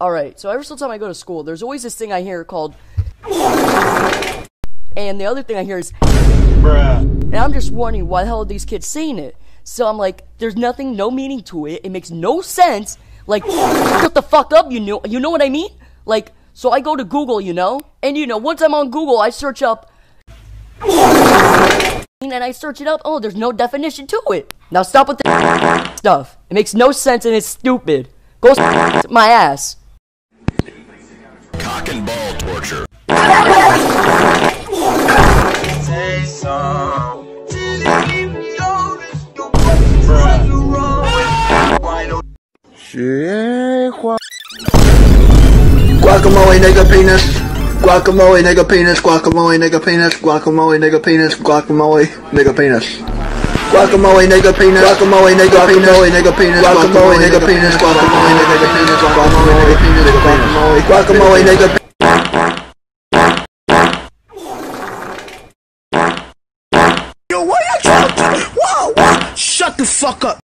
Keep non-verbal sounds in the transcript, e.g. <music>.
Alright, so every single time I go to school, there's always this thing I hear called. And the other thing I hear is. And I'm just wondering why the hell are these kids saying it? So I'm like, there's nothing, no meaning to it. It makes no sense. Like, shut the fuck up, you know, you know what I mean? Like, so I go to Google, you know, and you know, once I'm on Google, I search up, and I search it up. Oh, there's no definition to it. Now stop with the <laughs> stuff. It makes no sense and it's stupid. Go <laughs> my ass. Cock and ball torture. Guacamole nigga penis. Guacamole nigga penis. Guacamole nigga penis. Guacamole nigga penis. Guacamole nigga penis. Guacamole nigga penis. Guacamole nigga penis. Guacamole nigga penis. Guacamole nigga penis. Guacamole nigga penis. Guacamole nigga penis. Guacamole. Guacamole nigga. Yo, why you talking? Whoa, whoa, shut the fuck up.